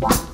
Bye.